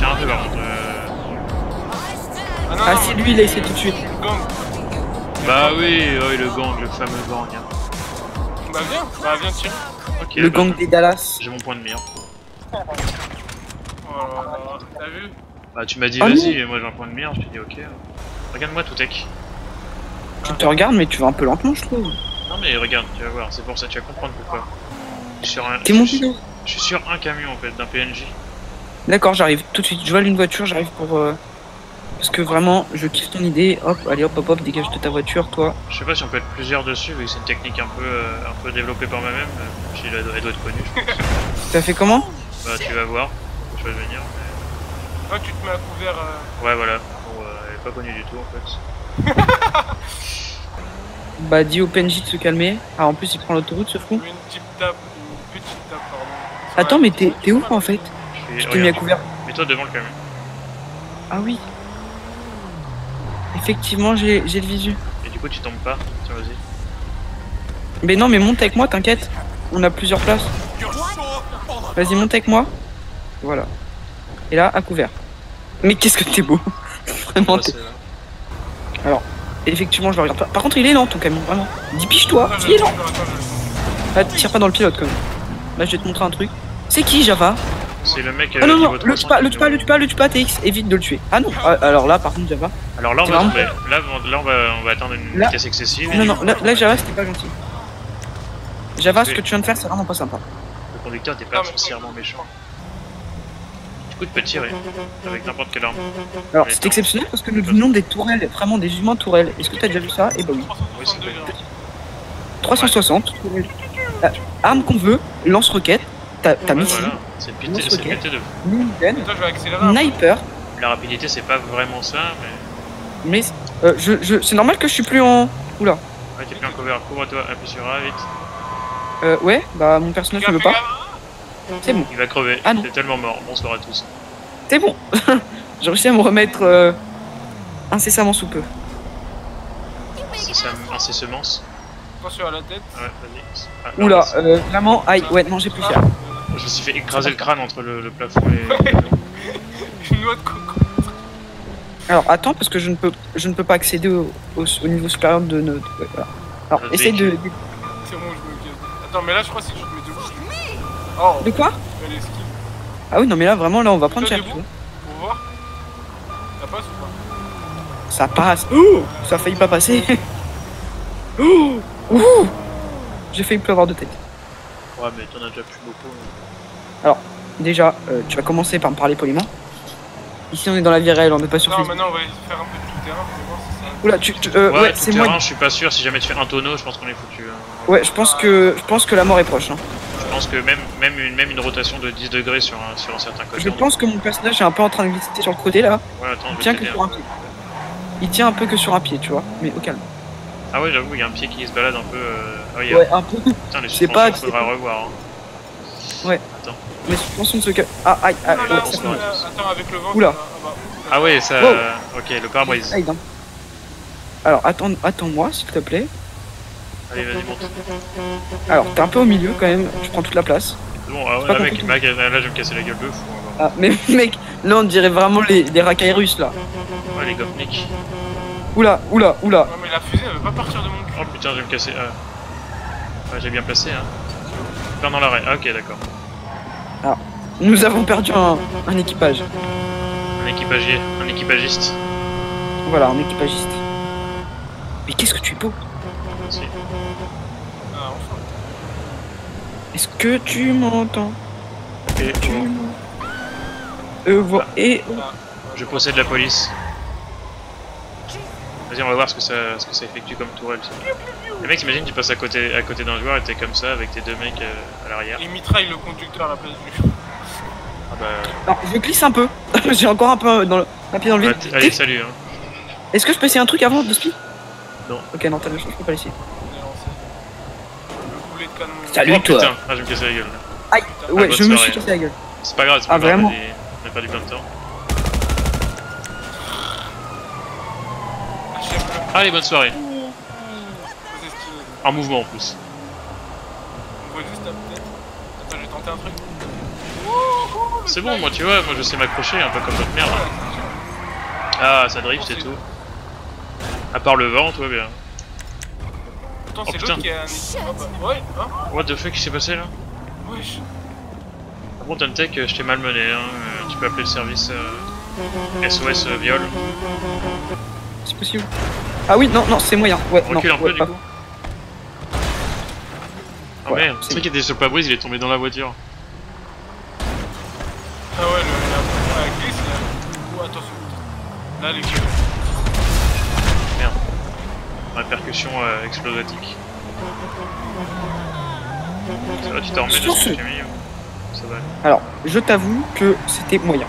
acheté un peu par contre. euh. Ah, non, Ah non, si, lui, il a essayé tout de suite. le gang. Bah oui, oui, le gang, le fameux gang. hein. Bah viens, bah viens. Ok, Le bah, gang des Dallas. J'ai mon point de mire. Oh T'as vu? Bah tu m'as dit Ah vas-y, moi j'ai un point de mire, je t'ai dit ok. Regarde-moi tout tech. Tu te regardes, mais tu vas un peu lentement, je trouve. Non mais regarde, tu vas voir, c'est pour ça, tu vas comprendre pourquoi. T'es d'où je suis sur un camion en fait, d'un PNJ. D'accord, j'arrive tout de suite. Je vole une voiture, j'arrive pour. euh, Parce que vraiment, je kiffe ton idée. Hop, allez, hop, hop, hop, dégage de ta voiture, toi. Je sais pas si on peut être plusieurs dessus, vu que c'est une technique un peu, euh, un peu développée par moi-même. euh, elle doit, elle doit être connue, je pense. Tu as fait comment? Bah tu vas voir, je vais venir. mais- Ouais, tu te mets à couvert. euh, Ouais voilà, bon, euh, elle est pas connue du tout en fait. Bah, dis au PNJ de se calmer. Ah, en plus, il prend l'autoroute, ce fou. Une petite tape, une petite tape, pardon. Attends, mais t'es t'es où en fait Je t'ai mis à couvert. Mets-toi devant le camion. Ah oui. Effectivement, j'ai j'ai le visu. Et du coup tu tombes pas, tiens vas-y. Mais non, mais monte avec moi, t'inquiète. On a plusieurs places. Vas-y, monte avec moi. Voilà. Et là, à couvert. Mais qu'est-ce que t'es beau. Vraiment, là. effectivement, je le regarde pas. Par contre, il est lent ton camion, vraiment. Dis piche-toi, Attends, je- il est lent. Ah, tire pas dans le pilote quand même. Là, je vais te montrer un truc. C'est qui Java? C'est le mec. Ah euh, non, non, niveau le 300 tue pas, le tue pas, le tue pas, le tue pas, TX, évite de le tuer. Ah non, ah, alors là, par contre, Java. Alors là on va tomber. Là, on- va, on va atteindre une vitesse excessive. Non, non, là, Java, c'était pas gentil. Java, ce que tu viens de faire, c'est vraiment pas sympa. Le conducteur t'es Non, pas foncièrement méchant. Du coup tu peux tirer avec n'importe quelle arme. Alors, c'est exceptionnel parce que nous venons des tourelles, vraiment des humains tourelles. Est-ce que t'as déjà vu ça? Eh bah oui. 360 Oui, degrés. 360, tourelle. Euh, arme qu'on veut, lance-roquette, t'as missile, voilà, c'est pété, Lance c'est de. minigun, Attends, je vais accélérer. un peu. sniper. La rapidité c'est pas vraiment ça, mais. Mais euh, je, je, c'est normal que je suis plus en. Oula. Ouais, t'es plus en cover, couvre-toi, appuie sur A vite. Euh, ouais, bah mon personnage ne veut pas. C'est bon, Il va crever, Ah non. t'es tellement mort. Bonsoir à tous. c'est bon. J'ai réussi à me remettre euh, incessamment sous peu. Semence. Attention à la tête. Ouais, vas-y. Ah, Oula, euh, vraiment, aïe, ouais, non, j'ai plus cher. Je me suis fait écraser le crâne entre le, le plafond et. Une noix de coco. Alors attends, parce que je ne peux, je ne peux pas accéder au, au, au niveau supérieur de notre. ouais, voilà. Alors, Le essaye de. C'est bon, je me casse. Attends, mais là, je crois que si je me mets debout. Oh, De quoi? Elle est skill. Ah oui, non, mais là, vraiment, là, on va prendre cher. Pour voir. Ça passe ou pas? Ça passe. Ouh, ça a failli pas passer. Ouh, ouh. J'ai failli plus avoir de tête. Ouais, mais t'en as déjà plus beaucoup. Déjà, euh, tu vas commencer par me parler poliment. Ici, on est dans la vie réelle, on n'est pas sur Non, maintenant, on va faire un peu de tout terrain pour voir si ça. Oula, tu, tu- euh, ouais, tout c'est terrain, moi. je suis pas sûr. Si jamais tu fais un tonneau, je pense qu'on est foutu. hein. Ouais, je pense que, je pense que la mort est proche. hein. Je pense que même, même, une, même une rotation de 10 degrés sur un, sur un certain côté. Je pense que mon personnage est un peu en train de glisser sur le côté là. Ouais, attends, Il je tient vais que sur un hein. pied. Il tient un peu que sur un pied, tu vois. Mais au calme. Ah ouais, j'avoue, il y a un pied qui se balade un peu. Euh... Ah oui, Ouais, un peu. putain, les c'est pas- suspensions, faudra revoir. hein. Ouais. Attends. Mais suspension de ce cas. Ah, aïe, aïe, Non, ouais, là, Attends, avec le vent. Oula. va- ah bah. Ah ouais, ça. Wow. Ok, le pare-brise. Aïe, non. Alors, attends, attends-moi, s'il te plaît. Allez, vas-y, monte. Alors, t'es un peu au milieu quand même. Tu prends toute la place. Bon, ah ouais, là, mec, là, je vais me casser la gueule de fou. voir. Ah, mais mec, là, on dirait vraiment les, les racailles russes là. Ouais, les gopniks. Oula, oula, oula. Non, mais la fusée, elle veut pas partir de mon cul. Oh putain, je vais me casser. Ah. Ouais, j'ai bien placé, hein. Dans l'arrêt. Ah, ok, d'accord. Nous avons perdu un, un équipage. Un équipagier, un équipagiste. Voilà, un équipagiste. Mais qu'est-ce que tu es beau Si. Ah, enfin. Est-ce que tu m'entends Et Tu oh, m'entends Euh, vo- et je possède la police. Vas-y, on va voir ce que ça, ce que ça effectue comme tourelle. ça. Les mecs, t'imagines, tu passes à côté, à côté d'un joueur et t'es comme ça avec tes deux mecs euh, à l'arrière. Il mitraille le conducteur à la place du. Ah bah. Alors, je glisse un peu. J'ai encore un peu dans le, un pied dans le bah, vide. t- allez, salut. Hein. Est-ce que je peux essayer un truc avant de speed? Non. Ok, non, t'as le choix, je peux pas l'essayer. On est lancé. Le boulet de canon. Salut. Oh toi. putain, ah, je vais me casser la gueule. là. Aïe Ouais, bonne je me soirée. suis cassé la gueule. C'est pas grave, c'est Ah, pas grave, vraiment on a perdu plein de temps. Ah, chef, le- Allez, bonne soirée. c'est. En mouvement en plus. On voit juste ta tête. Attends, je vais tenter un truc. C'est bon, moi tu vois, moi je sais m'accrocher un peu comme votre merde. Ah, ça drift et tout. À part le vent, tout va bien. Attends, Oh, c'est putain. l'autre qui a un. Ouais, hein What the fuck, qui s'est passé là? Wesh. Par contre, Untech, euh, je t'ai malmené, hein. euh, tu peux appeler le service euh, SOS euh, viol. C'est possible. Ah oui, non, non, c'est moyen. Ouais, non. Recule un peu ouais, du pas- coup. Oh Ouais, merde, vrai qu'il était sur le pare-brise, il est tombé dans la voiture. Ah ouais, le, la, la glisse là. Oh, attention. Là, les vieux. Répercussion euh, explosatique. Ça va, tu t'en remets Sur de ce que ce- j'ai mis ou Ça va. Alors, je t'avoue que c'était moyen.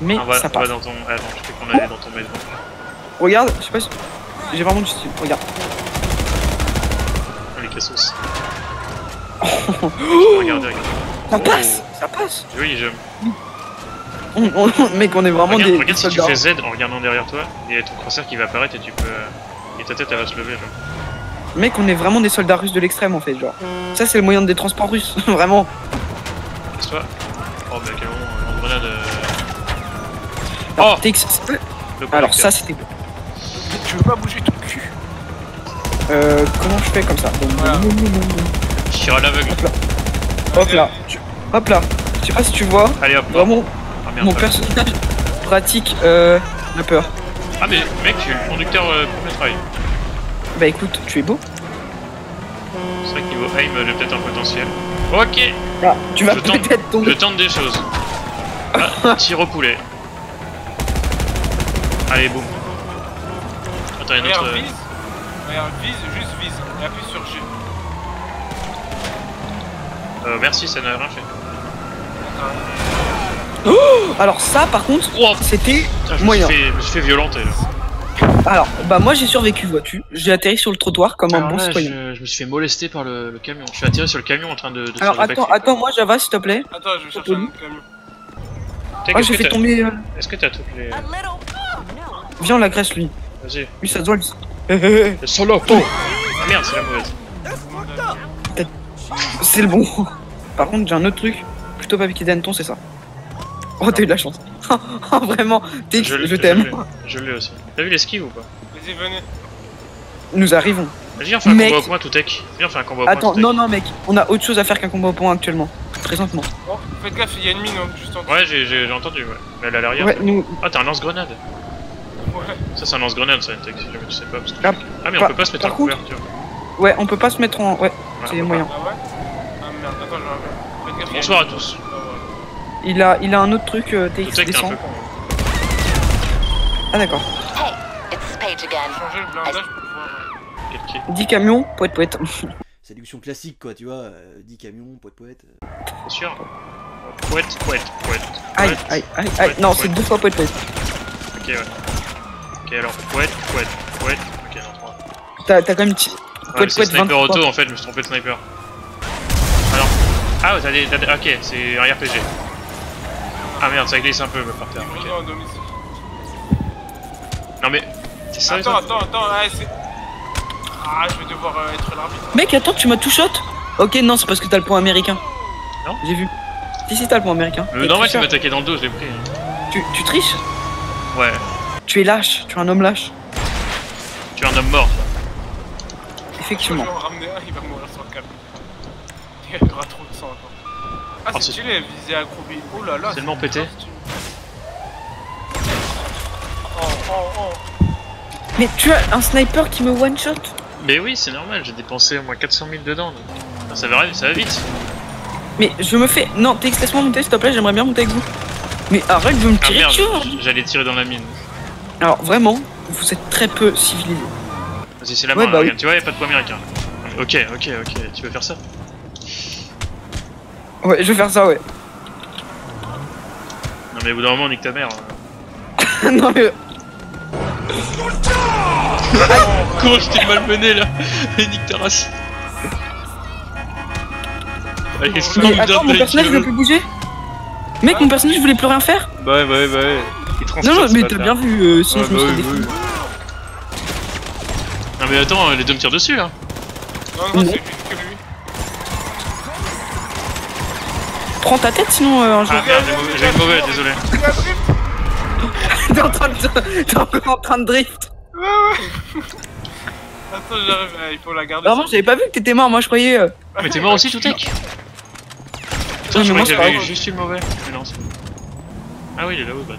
Mais Ah, on va, ça on va passe. dans ton. Ah non, je sais qu'on allait dans ton maison. Regarde, je sais pas si. J'ai vraiment du style. Regarde. Oh, les cassos. regardez, regardez. Ça Oh. passe Ça passe Oui. On- on- Mec, on est vraiment regarde des, regarde des si tu fais Z en regardant derrière toi, il y a ton crosshair qui va apparaître et tu peux. euh, Et ta tête elle va se lever. Genre. Mec, on est vraiment des soldats russes de l'extrême en fait, genre. Ça, c'est le moyen des transports russes, vraiment. Laisse-toi. Oh, bah quel moment, grenade. euh, Oh TX, Alors, ça, c'était. Tu veux pas bouger ton cul Euh, comment je fais comme ça Voilà. Tire à l'aveugle. Hop là. Tu- Hop là. Je sais pas si tu vois, Allez hop. vraiment, Ah merde. mon personnage pratique euh, la peur. Ah, mais mec, tu es le conducteur euh, premier travail. Bah écoute, tu es beau. C'est vrai que niveau aim, j'ai peut-être un potentiel. Ok, Ah, tu vas Je tente- peut-être je tomber. tente des choses. Ah, tir au poulet. Allez, boum. A une Regarde, autre. euh, vise. Regarde, vise, juste vise. Et appuie sur G. Euh, merci, ça n'a rien fait. Alors ça, par contre, Oh, c'était putain, je, me moyen. suis fait, je me suis fait violenter là. Alors, bah moi j'ai survécu, vois-tu. J'ai atterri sur le trottoir comme un bon là, citoyen. je, je me suis fait molester par le, le camion. Je suis attiré sur le camion en train de, de Alors faire attends, attends, moi Java, s'il te plaît. Attends, je vais chercher un autre camion. Ah, est-ce j'ai que fait t'as- tomber. euh, Est-ce que t'as toutes les. Viens, on l'agresse lui. Vas-y. Lui, ça se voit. lui. Le solo Ah merde, c'est la mauvaise. C'est le bon. Par contre, j'ai un autre truc. Plutôt pas piqué d'hanneton, c'est ça. Oh, t'as eu de la chance. Oh, Vraiment, t'es- je, t'aime. Je l'ai aussi. T'as vu l'esquive ou pas Vas-y, venez. Nous arrivons. Vas-y, on fait un Mec. combat au point tout tech. Viens, on fait un combat au point Attends, non, non, mec. On a autre chose à faire qu'un combat au point actuellement. Présentement. Oh, faites gaffe, il y a une mine hein, juste en dessous. Ouais, j'ai entendu, ouais. Mais elle est à l'arrière. Ouais, nous. Ah, t'as un lance-grenade. Ouais. Ça, c'est un lance-grenade, ça, Intech, si jamais tu sais pas. Parce que... Ah, Ah, mais on peut pas se mettre en contre- couverture. Ouais, on peut pas se mettre en. Ouais, Ouais, c'est moyen. Ah ouais? Ah merde, attends, je Bonsoir une à tous. Il a, il a un autre truc euh, TX tech, descend. Ah, d'accord. Hey, it's Paige again. Changer le blindage pour pouvoir. euh, Quel kick. 10 camions, poète poète. Séduction classique, quoi, tu vois. euh, 10 camions, poète poète. euh. T'es sûr Poète, poète, poète. Aïe, Poète. aïe, aïe, aïe. Non, c'est deux fois poète poète. Ok, ouais. Ok, alors, poète, poète, poète. Ok, non, trois. T'as t'as quand même. Ah, Poète, c'est sniper 23. auto en fait, je me suis trompé de sniper. Alors. Ah, ouais, t'as des. t'as des- Ok, c'est un RPG. Ah merde, ça glisse un peu par terre. Non mais. T'es sérieux Attends, attends, attends, ah, c'est. Ah, je vais devoir euh, être l'arbitre. Mec, attends, tu m'as tout shot Ok, non, c'est parce que t'as le point américain. Non J'ai vu. Si, si, t'as le point américain. Euh, T'es normal, tu tricheur. m'attaquais dans le dos, je l'ai pris. tu, tu triches? Ouais, Tu es lâche, tu es un homme lâche. tu es un homme mort. Je Effectivement. vais en ramener un, il va mourir sur le câble. Il y aura trop de sang encore. Ah, Oh, c'est stylé, visé accroupi. Oh là là. Tellement pété. Oh, oh, oh. Mais tu as un sniper qui me one-shot? Mais oui, c'est normal, j'ai dépensé au moins 400 000 dedans. donc. Ah, Ça va, ça va vite. Mais je me fais. Non, TX, laisse-moi monter s'il te plaît, j'aimerais bien monter avec vous. Mais arrête de me Ah tirer dessus hein. j'allais tirer dans la mine. Alors vraiment, vous êtes très peu civilisés. Vas-y, c'est la Ouais, main, bah regarde, tu vois, y'a pas de point américain. Ok, ok, ok, tu veux faire ça? Ouais, je vais faire ça, ouais. Non mais au bout d'un moment, nique ta mère. hein. non mais. Comment je t'ai malmené là Nique ta race. Allez, Mais slow attends, mon personnage veut plus bouger Mec, mon personnage voulait plus rien faire Bah ouais, bah ouais, bah ouais. Il Non, non, mais t'as bien vu, euh, sinon Ouais, je me bah serais oui, défendu. oui. Non mais attends, les deux me tirent dessus là. Non, non, Non. c'est lui que lui. prends ta tête sinon euh, un jour. Ah merde, j'ai mauvais- désolé. T'es en train de. T'es encore en train de drift. Attends, j'arrive, eh, il faut la garder. Vraiment, j'avais pas vu que t'étais mort, moi je croyais. euh, Mais t'es mort aussi, tout tech Putain, je moi, croyais que j'avais juste eu le mauvais. Mais non. Ah oui, il est là-haut, bah.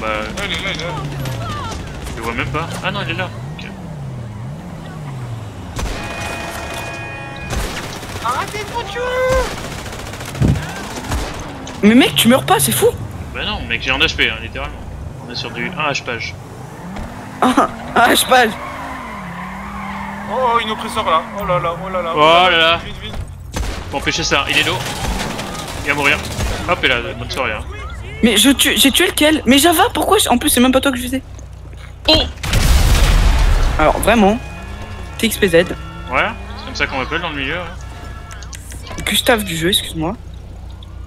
Bah, Ouais, il est là, il est là. je le vois même pas. Ah non, il est là. Ok. Arrêtez de me tuer Mais mec, tu meurs pas, c'est fou. Bah non, mec, j'ai un HP, hein, littéralement. On est sur du 1 HP page. Ah, ah, je pas. Oh, oh, une oppresseur là. Oh là là, oh là là. Oh là là. Vite, vite. Pour empêcher ça, il est low. Il va mourir. Hop, et là, bonne soirée. Hein. Mais je tue, j'ai tué lequel? Mais Java, pourquoi je- En plus, c'est même pas toi que je visais. Oh Alors vraiment, TXPZ, Ouais, c'est comme ça qu'on m'appelle dans le milieu. hein. Gustave du jeu, excuse-moi.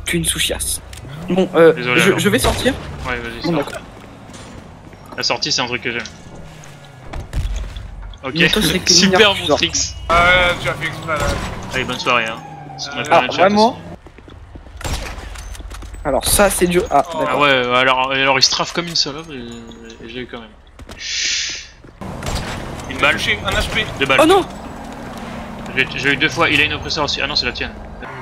Tu es une souchiasse. Bon, euh, Désolé, je, vais sortir. Ouais, vas-y, Bon, d'accord. La sortie, c'est un truc que j'aime. Ok, toi, super mon tricks. Ah ouais, tu as fait exprès là. Allez, bonne soirée. Hein. Ah, vraiment. Alors ça, c'est dur. Ah, Oh. Ah ouais, alors, alors il strafe comme une salope et, et je l'ai eu quand même. Une balle, un HP. deux balles. Oh non J'ai eu deux fois, il a une oppresseur aussi. Ah non, c'est la tienne.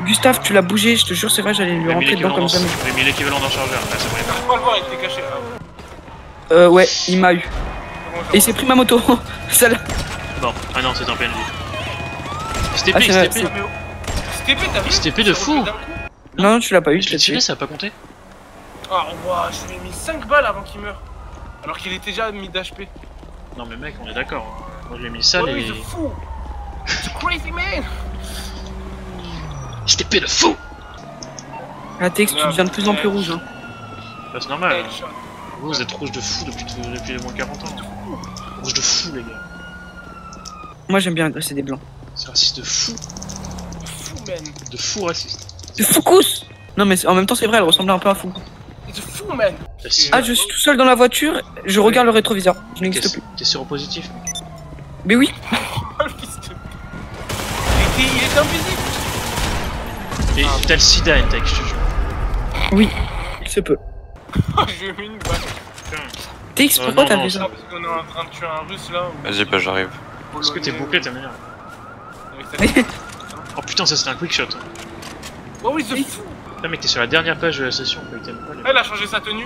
Gustave, tu l'as bougé, je te jure, c'est vrai, j'allais lui rentrer dedans comme jamais. j'ai mis l'équivalent d'un chargeur. Ah, c'est vrai. J'arrive pas le voir, il était caché. Ah, Euh, ouais, il m'a eu. Et il s'est pris ma moto. Celle-là. Bon, ah non, c'est un PNJ. Il s'était Ah, il Ah. STP, t'as vu Il s'était de fou. Non, non, tu l'as pas eu, Je l'ai tiré, ça a pas compté Ah, ouah, je lui ai mis 5 balles avant qu'il meure. Alors qu'il était déjà mis d'HP. Non mais mec, on est d'accord. hein. Moi je l'ai mis ça Oh, et... lui, il est fou. It's crazy man. Je t'ai de fou La TX, tu deviens de plus en plus rouge. Hein. Bah, C'est normal. hein. Vous, vous êtes rouge de fou depuis, depuis moins 40 ans. Rouge de fou les gars. Moi, j'aime bien agresser des blancs. C'est raciste de fou. Man. De fou raciste. C'est Foucous Non, mais en même temps, c'est vrai, elle ressemblait un peu à fou. It's fou man. T'es Ah, je suis tout seul dans la voiture, je regarde le rétroviseur. Je t'es- n'existe plus. t'es séropositif mec. Mais oui, Oh, de- Il était invisible. Et Ah. t'as le sida Entech, je te jure. oui, il se peut. Oh, j'ai mis une balle. TX, Euh, pourquoi t'as fait ça- parce qu'on est en train de tuer un russe là. ou- Vas-y, bah j'arrive. Est-ce que t'es bouclé, t'as meilleur putain, ça c'était un quick shot. Oh oui, c'est fou. Putain mec, t'es sur la dernière page de la session, quoi. il t'aime pas, les- Elle a changé sa tenue.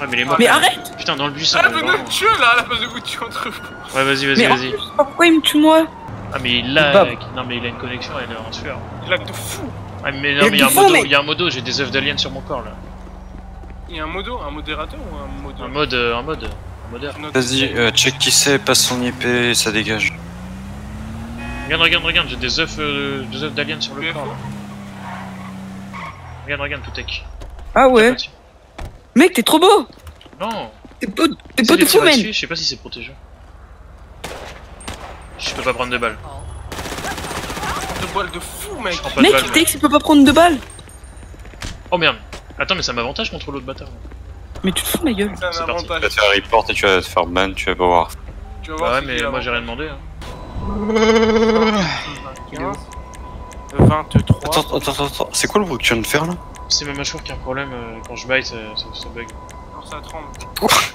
Ouais, mais les morts. Mais arrête Putain, dans le buisson. Elle vraiment. de tuer là à la place de vous tuer entre vous. Ouais, vas-y, vas-y, vas-y. plus, pourquoi il me tue moi Ah, mais il l'a. Non, mais il a une connexion, elle est en sueur. Il a de fou. Ah, mais Il non, mais il y a un modo, mais- il y a un modo, j'ai des œufs d'alien sur mon corps là. Il y a un modo, un modérateur ou un modo Un mode, euh, un mode, un. Note- Vas-y, euh, check qui c'est, passe son IP et ça dégage. Regarde, regarde, regarde, j'ai des œufs, euh, des œufs d'alien sur le corps là. Regarde, regarde, tout tech. Ah ouais Mec, t'es trop beau Non, T'es beau, t'es beau de fou, man je sais pas si c'est protégé. Je peux pas prendre de balles. de balles de fou, mec. Pas de Mec, balles. moi. TX, il peut pas prendre de balles Oh merde. Attends, mais ça m'avantage contre l'autre bâtard. Mais tu te fous de ma gueule C'est parti. Tu vas faire report et tu vas te faire ban, tu vas pas voir. Tu vas Bah voir ouais, mais moi j'ai rien demandé. Hein. 15, 23. Attends, attends, attends, attends, c'est quoi le bruit que tu viens de faire là? C'est ma mâchoire qui a un problème, euh, quand je baille ça, ça, ça bug. Non, ça tremble.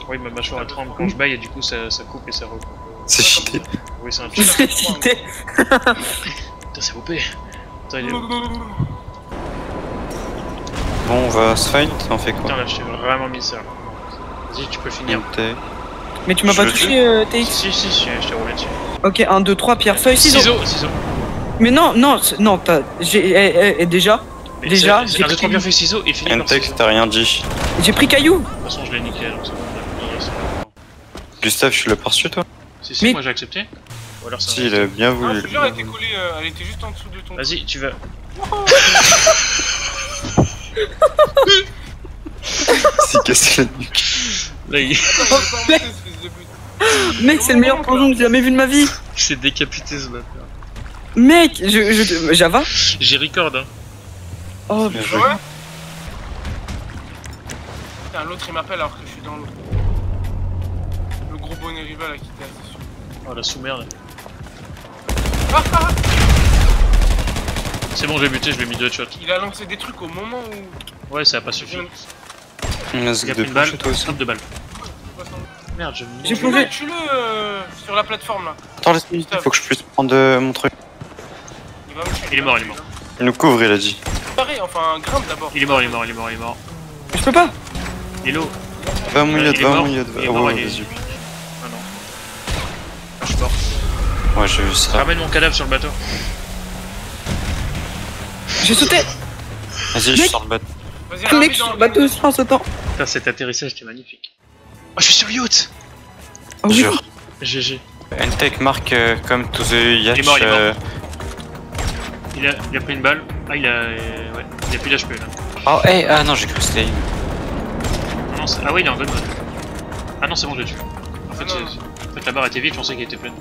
Oui, ma mâchoire elle tremble quand je baille et du coup ça, ça coupe et ça recoupe. C'est cheaté. Oui, c'est un cheat. vais citer. Putain, c'est OP. Attends, il est où? Bon, on va se fight, on fait quoi? Putain, là, je t'ai vraiment mis ça. Vas-y, tu peux finir. Mais tu m'as pas touché, euh, TX Si, si, si, je t'ai roulé dessus. Ok, 1, 2, 3, pierre, feuille, ciseaux Ciseaux, ciseaux. Mais non, non, non, t'as... J'ai... eh, eh, eh, déjà, Mais Déjà, j'ai c'est un, deux, pris trois, bien une- fait ciseaux et fini Intex, t'as rien dit. j'ai pris caillou De toute façon, je l'ai niqué, donc. Gustave, je suis le par-dessus toi Si, si, Mais- moi j'ai accepté. Ou alors c'est Si, il a bien Ah, voulu. je te jure, elle était collée, euh, elle était juste en dessous de ton. Vas-y, tu vas. C'est cassé la nuque. Là, il Attends, il pas de. Mec, c'est le meilleur plongeon que j'ai jamais vu de ma vie s'est décapité ce bâtard. Mec, je... je Java J'ai record, hein. Oh, Bien joué. Putain, l'autre il m'appelle alors que je suis dans l'autre. Le gros bonnet rival a quitté la session. Oh la sous-merde. Ah ah C'est bon, je l'ai buté, je lui ai mis deux shots. Il a lancé des trucs au moment où. Ouais, ça a pas suffi. Il a pris une balle, de toi aussi. hop de balle. Merde, je J'ai Tue-le, plongé. tue-le euh, sur la plateforme là. Attends, laisse-moi, il faut que je puisse prendre euh, mon truc. Il va me. Il est mort, me il est mort. Il nous couvre, il a dit. Pareil, enfin, grimpe d'abord. Il est mort, il est mort, il est mort, il est mort. Je peux pas. Lilo. Va mon yacht, il est va mon yacht. Il est Ah ouais, il est- vas-y. Ah non. Ah, je suis mort. Ouais, j'ai vu ça. Ramène mon cadavre sur le bateau. J'ai sauté. Vas-y, je sors le bateau. Vas-y, mec sur le bateau aussi en sautant. Putain, cet atterrissage était magnifique. Oh, je suis sur le yacht Oh oui. Jure. GG. Entech mark euh, come to the yacht. Il est mort, il est mort. euh, Il a, il a pris une balle. Ah, il a. euh, ouais, il a plus d'HP là. Oh, hey, ah non, j'ai cru que c'était. Non, c'est- ah oui, il est en god mode. Ah non, c'est bon, je l'ai tué. En fait, Ah en fait, la barre était vide, je pensais qu'elle était pleine.